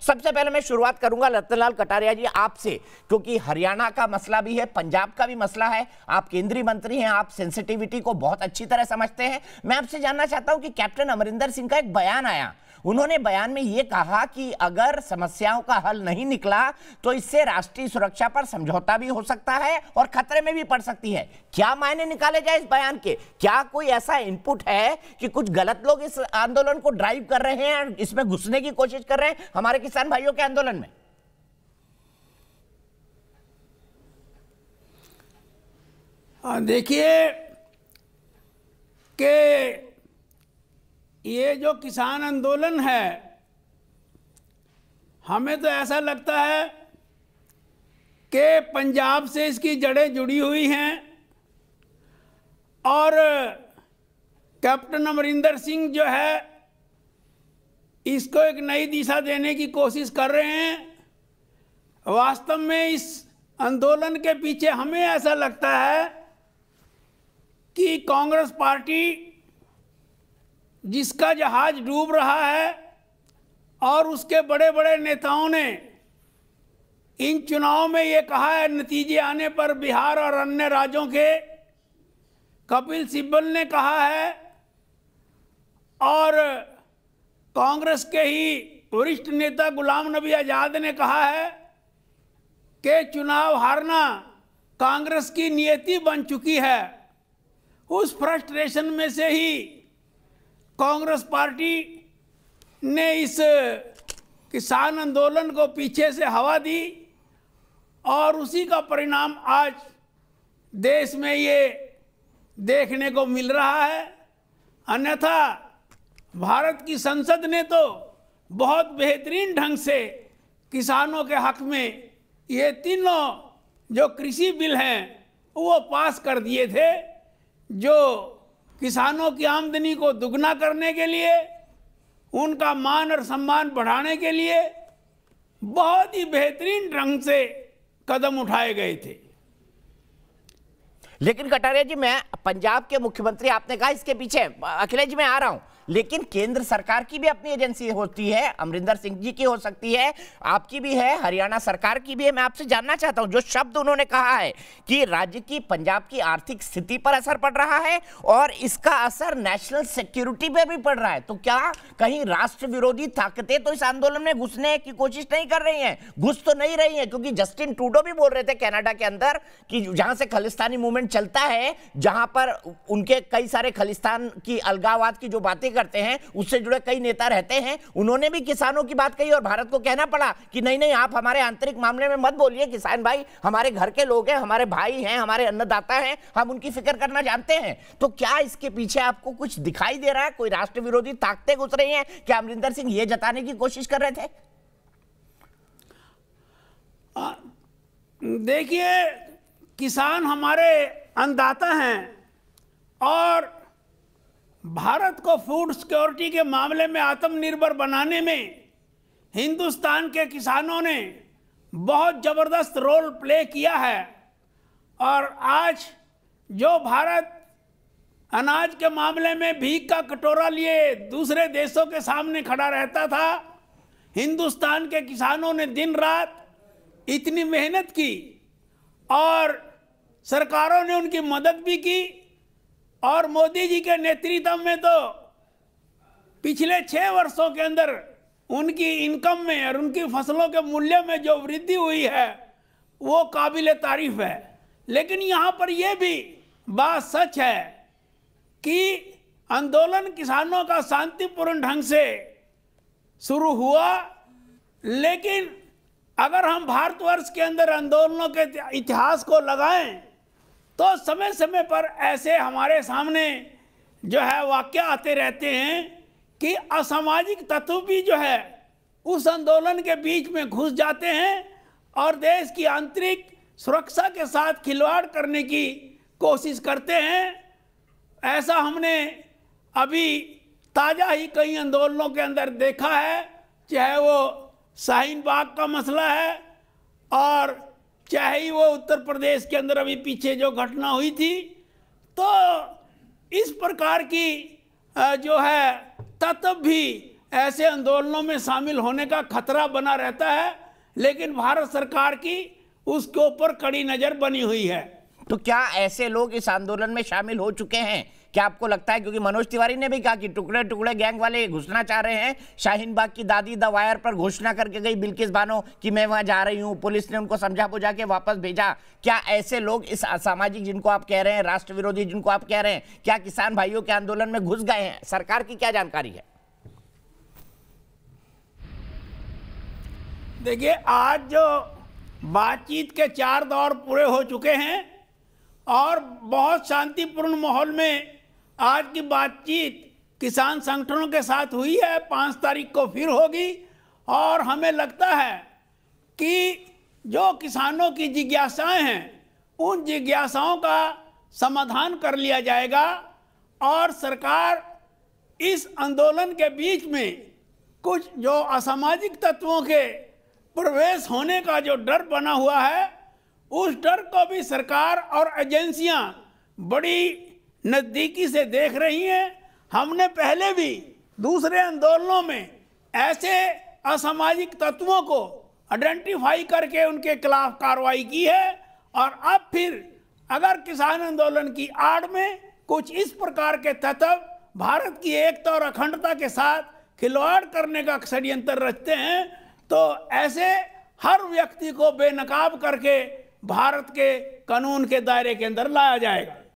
सबसे पहले मैं शुरुआत करूँगा रतनलाल कटारिया जी आपसे, क्योंकि हरियाणा का मसला भी है, पंजाब का भी मसला है, आप केंद्रीय मंत्री हैं, आप सेंसिटिविटी को बहुत अच्छी तरह समझते हैं। मैं आपसे जानना चाहता हूँ कि कैप्टन अमरिंदर सिंह का एक बयान आया उन्होंने बयान में यह कहा कि अगर समस्याओं का हल नहीं निकला तो इससे राष्ट्रीय सुरक्षा पर समझौता भी हो सकता है और खतरे में भी पड़ सकती है। क्या मायने निकाले जाए इस बयान के? क्या कोई ऐसा इनपुट है कि कुछ गलत लोग इस आंदोलन को ड्राइव कर रहे हैं इसमें घुसने की कोशिश कर रहे हैं हमारे किसान भाइयों के आंदोलन में? हाँ, देखिए ये जो किसान आंदोलन है, हमें तो ऐसा लगता है कि पंजाब से इसकी जड़ें जुड़ी हुई हैं और कैप्टन अमरिंदर सिंह जो है, इसको एक नई दिशा देने की कोशिश कर रहे हैं। वास्तव में इस आंदोलन के पीछे हमें ऐसा लगता है कि कांग्रेस पार्टी जिसका जहाज़ डूब रहा है और उसके बड़े बड़े नेताओं ने इन चुनाव में ये कहा है, नतीजे आने पर बिहार और अन्य राज्यों के कपिल सिब्बल ने कहा है और कांग्रेस के ही वरिष्ठ नेता गुलाम नबी आज़ाद ने कहा है कि चुनाव हारना कांग्रेस की नियति बन चुकी है। उस फ्रस्ट्रेशन में से ही कांग्रेस पार्टी ने इस किसान आंदोलन को पीछे से हवा दी और उसी का परिणाम आज देश में ये देखने को मिल रहा है। अन्यथा भारत की संसद ने तो बहुत बेहतरीन ढंग से किसानों के हक में ये तीनों जो कृषि बिल हैं, वो पास कर दिए थे, जो किसानों की आमदनी को दुगना करने के लिए, उनका मान और सम्मान बढ़ाने के लिए बहुत ही बेहतरीन ढंग से कदम उठाए गए थे। लेकिन कटारिया जी, मैं पंजाब के मुख्यमंत्री, आपने कहा इसके पीछे, अखिलेश जी, मैं आ रहा हूँ। लेकिन केंद्र सरकार की भी अपनी एजेंसी होती है, अमरिंदर सिंह जी की हो सकती है, आपकी भी है, हरियाणा सरकार की भी है, मैं आपसे जानना चाहता हूँ, जो शब्द उन्होंने कहा है कि राज्य की पंजाब की आर्थिक स्थिति पर असर पड़ रहा है और इसका असर नेशनल सिक्योरिटी पर भी पड़ रहा है। तो क्या कहीं राष्ट्र विरोधी ताकतें तो इस आंदोलन में घुसने की कोशिश नहीं कर रही हैं? घुस तो नहीं रही हैं, क्योंकि जस्टिन टूडो भी बोल रहे थे कनाडा के अंदर कि जहाँ से खालिस्तानी मूवमेंट चलता है, जहाँ पर उनके कई सारे खालिस्तान की अलगावाद की जो बातें करते हैं, उससे जुड़े कई नेता रहते हैं, उन्होंने भी किसानों की बात कही और भारत को कहना पड़ा कि नहीं नहीं, आप हमारे आंतरिक मामले में मत बोलिए किसान भाई, हमारे घर के लोग हैं, हमारे भाई हैं, हमारे अन्नदाता हैं, हम उनकी फ़िक्र करना जानते हैं। तो क्या इसके पीछे आपको कुछ दिखाई दे रहा है? कोई राष्ट्र विरोधी ताकतें घुस रही हैं? क्या अमरिंदर सिंह ये जताने की कोशिश कर रहे थे? देखिए, किसान हमारे अन्नदाता हैं और भारत को फ़ूड सिक्योरिटी के मामले में आत्मनिर्भर बनाने में हिंदुस्तान के किसानों ने बहुत ज़बरदस्त रोल प्ले किया है। और आज जो भारत अनाज के मामले में भीख का कटोरा लिए दूसरे देशों के सामने खड़ा रहता था, हिंदुस्तान के किसानों ने दिन रात इतनी मेहनत की और सरकारों ने उनकी मदद भी की। और मोदी जी के नेतृत्व में तो पिछले छह वर्षों के अंदर उनकी इनकम में और उनकी फ़सलों के मूल्य में जो वृद्धि हुई है, वो काबिल तारीफ़ है। लेकिन यहाँ पर यह भी बात सच है कि आंदोलन किसानों का शांतिपूर्ण ढंग से शुरू हुआ, लेकिन अगर हम भारतवर्ष के अंदर आंदोलनों के इतिहास को लगाएँ तो समय समय पर ऐसे हमारे सामने जो है वाक्य आते रहते हैं कि असामाजिक तत्व भी जो है उस आंदोलन के बीच में घुस जाते हैं और देश की आंतरिक सुरक्षा के साथ खिलवाड़ करने की कोशिश करते हैं। ऐसा हमने अभी ताज़ा ही कई आंदोलनों के अंदर देखा है, चाहे वो शाहीन बाग का मसला है और चाहे वो उत्तर प्रदेश के अंदर अभी पीछे जो घटना हुई थी तो इस प्रकार की जो है, तत्व भी ऐसे आंदोलनों में शामिल होने का खतरा बना रहता है, लेकिन भारत सरकार की उसके ऊपर कड़ी नज़र बनी हुई है। तो क्या ऐसे लोग इस आंदोलन में शामिल हो चुके हैं? क्या आपको लगता है? क्योंकि मनोज तिवारी ने भी कहा कि टुकड़े टुकड़े गैंग वाले घुसना चाह रहे हैं। शाहीन बाग की दादी द वायर पर घोषणा करके गई बिल्किस बानो कि मैं वहाँ जा रही हूँ। पुलिस ने उनको समझा बुझा के वापस भेजा। क्या ऐसे लोग इस असामाजिक जिनको आप कह रहे हैं, राष्ट्र विरोधी जिनको आप कह रहे हैं, क्या किसान भाइयों के आंदोलन में घुस गए हैं? सरकार की क्या जानकारी है? देखिए, आज जो बातचीत के चार दौर पूरे हो चुके हैं और बहुत शांतिपूर्ण माहौल में आज की बातचीत किसान संगठनों के साथ हुई है। पाँच तारीख को फिर होगी और हमें लगता है कि जो किसानों की जिज्ञासाएँ हैं, उन जिज्ञासाओं का समाधान कर लिया जाएगा और सरकार इस आंदोलन के बीच में कुछ जो असामाजिक तत्वों के प्रवेश होने का जो डर बना हुआ है, उस डर को भी सरकार और एजेंसियाँ बड़ी नज़दीकी से देख रही हैं, हमने पहले भी दूसरे आंदोलनों में ऐसे असामाजिक तत्वों को आइडेंटिफाई करके उनके खिलाफ कार्रवाई की है, और अब फिर अगर किसान आंदोलन की आड़ में कुछ इस प्रकार के तत्व भारत की एकता और अखंडता के साथ खिलवाड़ करने का षड्यंत्र रचते हैं तो ऐसे हर व्यक्ति को बेनकाब करके भारत के कानून के दायरे के अंदर लाया जाएगा।